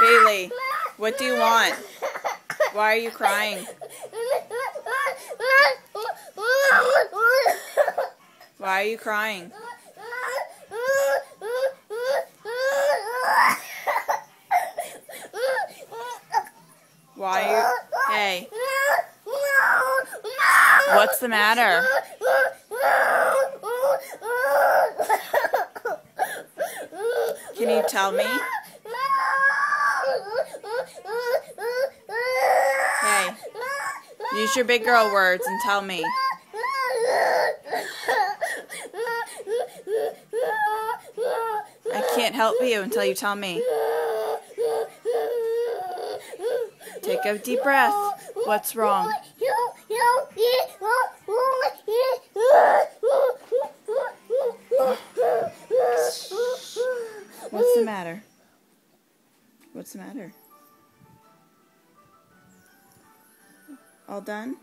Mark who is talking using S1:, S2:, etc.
S1: Bayleigh, what do you want? Why are you crying? Why are you crying? Why are you... Hey, what's the matter? Can you tell me? Use your big girl words and tell me. I can't help you until you tell me. Take a deep breath. What's wrong? What's the matter? What's the matter? All done?